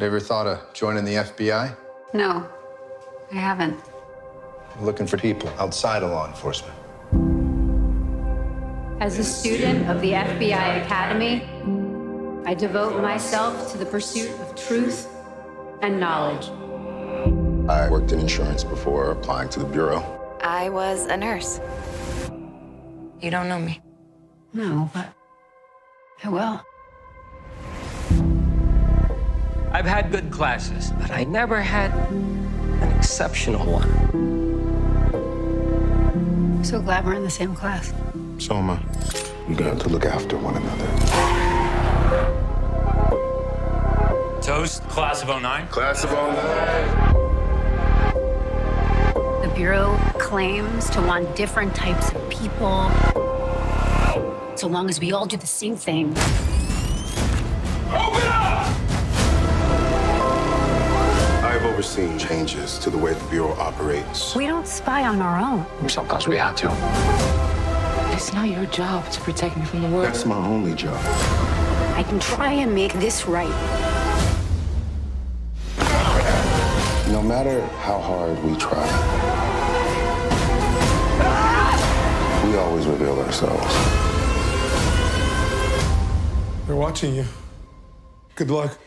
But ever thought of joining the FBI? No, I haven't. I'm Looking for people outside of law enforcement. As a student of the FBI Academy, I devote myself to the pursuit of truth and knowledge. I worked in insurance before applying to the Bureau. I was a nurse. You don't know me. No, but I will. I've had good classes, but I never had an exceptional one. I'm so glad we're in the same class. So am I. We got to look after one another. Toast, class of 09. Class of 09. The Bureau claims to want different types of people. So long as we all do the same thing. Open up! I've changes to the way the Bureau operates. We don't spy on our own. Sometimes we have to. It's not your job to protect me from the world. That's my only job. I can try and make this right. No matter how hard we try, we always reveal ourselves. They're watching you. Good luck.